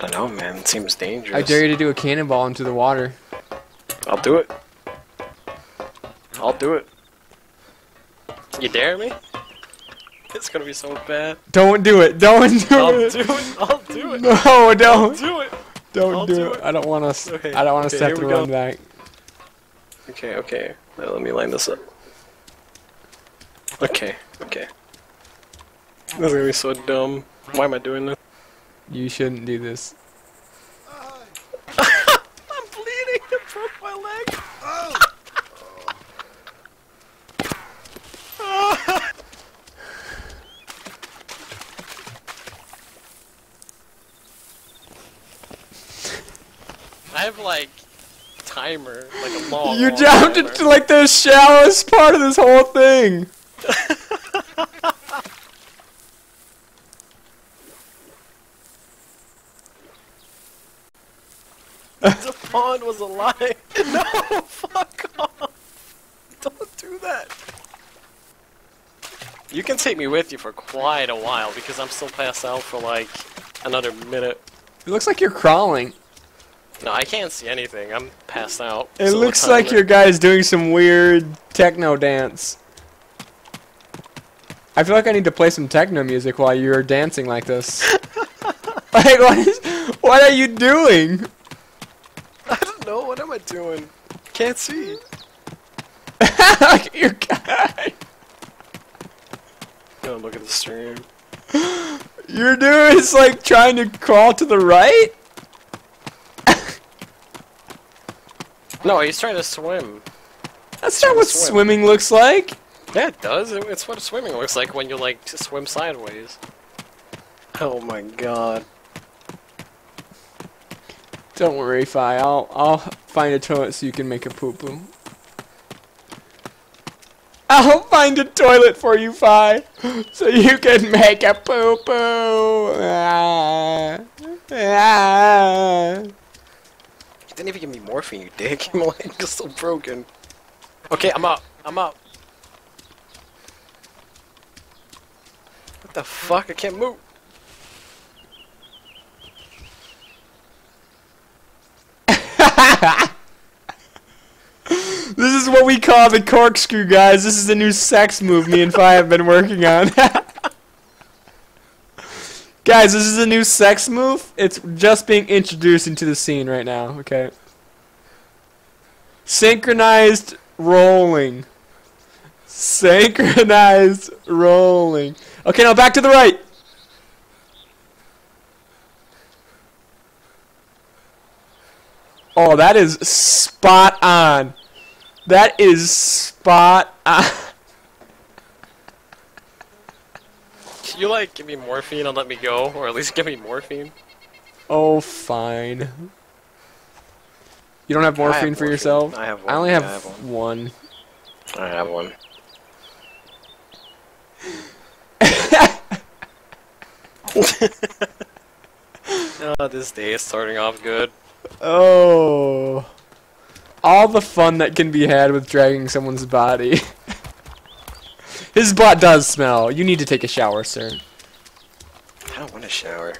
I don't know, man. It seems dangerous. I dare you to do a cannonball into the water. I'll do it. I'll do it. You dare me? It's gonna be so bad. Don't do it. Don't do it! I'll do it. I'll do it. No, I'll don't. do it. Don't I'll do, do it. it. I don't want us. Okay, I don't want okay, to have to here run go. back. Okay, okay. Now let me line this up. Okay, okay. This is gonna be so dumb. Why am I doing this? You shouldn't do this. I'm bleeding. I broke my leg. I have like timer, like a long. You jumped into like the shallowest part of this whole thing. Pond was a lie. No, fuck off. Don't do that. You can take me with you for quite a while because I'm still passed out for like another minute. It looks like you're crawling. No, I can't see anything. I'm passed out. It So looks like your guy's doing some weird techno dance. I feel like I need to play some techno music while you're dancing like this. like, what is? What are you doing? I don't know. What am I doing? Can't see. like your guy. Gotta look at the stream. You're doing is like trying to crawl to the right. No, he's trying to swim. That's not what swim. swimming looks like. Yeah, it does. It's what swimming looks like when you like to swim sideways. Oh my god. Don't worry, Phy. I'll I'll find a toilet so you can make a poo poo. I'll find a toilet for you, Phy, so you can make a poo poo. Ah. Ah. You didn't even give me morphine, you dick. My leg is so broken. Okay, I'm up. I'm up. What the fuck? I can't move. This is what we call the corkscrew, guys. This is the new sex move me and Phy have been working on. guys, this is a new sex move. It's just being introduced into the scene right now, okay? Synchronized rolling. Synchronized rolling. Okay, now back to the right. Oh, that is spot on. That is spot on. Can you like give me morphine and let me go? Or at least give me morphine? Oh, fine. You don't have I have morphine for yourself? I have one. I only Yeah, have, I have one. I have one. oh, this day is starting off good. Oh. All the fun that can be had with dragging someone's body. His butt does smell. You need to take a shower, sir. I don't want to shower.